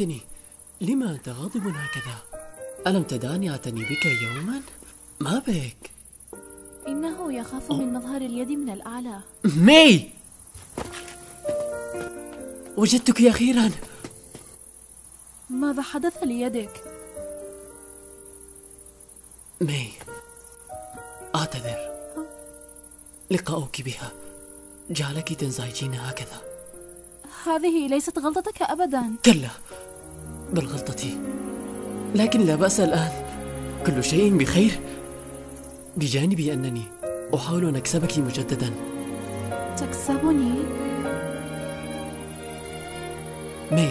أخبرتني لما أنت غاضب هكذا؟ ألم تدعني أعتني بك يوما؟ ما بك؟ إنه يخاف من مظهر اليد من الأعلى. مي! وجدتك أخيرا ماذا حدث ليدك؟ مي أعتذر لقاؤك بها. جعلك تنزعجين هكذا. هذه ليست غلطتك أبدا. كلا. بل غلطتي لكن لا بأس الآن. كل شيء بخير. بجانب أنني أحاول أن أكسبك مجددا. تكسبني؟ مي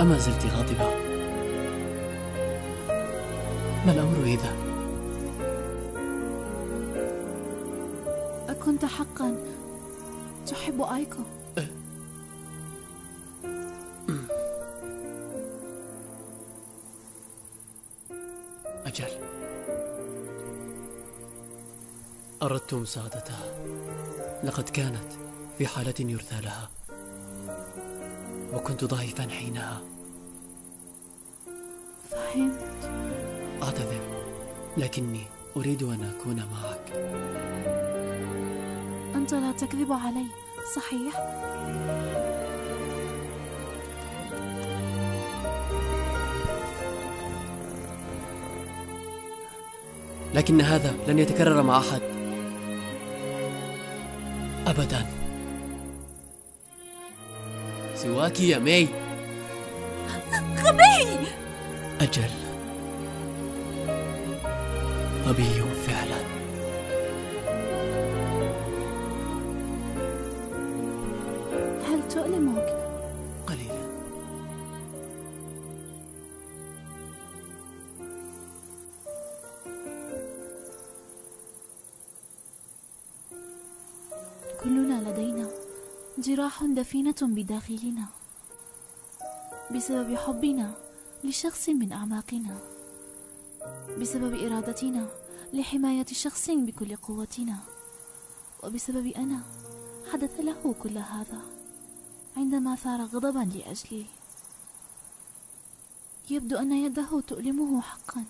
أما زلت غاضبة. ما الأمر إذا؟ أكنت حقا. تحب آيكو؟ أجل. أردت مساعدتها لقد كانت في حالة يرثى لها. وكنت ضعيفا حينها. فهمت أعتذر لكني أريد أن أكون معك. أنت لا تكذب علي صحيح؟ لكن هذا لن يتكرر مع أحد. أبدا. سواك يا مي. غبي أجل. غبي فعلا. هل تؤلمك؟ كلنا لدينا جراح دفينة بداخلنا بسبب حبنا لشخص من أعماقنا بسبب إرادتنا لحماية شخص بكل قوتنا وبسبب أنا حدث له كل هذا عندما ثار غضبا لأجلي يبدو أن يده تؤلمه حقا.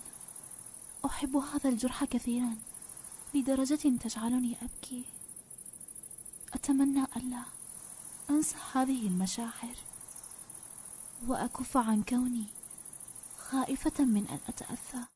أحب هذا الجرح كثيرا لدرجة تجعلني أبكي. أتمنى ألا أنسى هذه المشاعر وأكف عن كوني خائفة من أن أتأذى.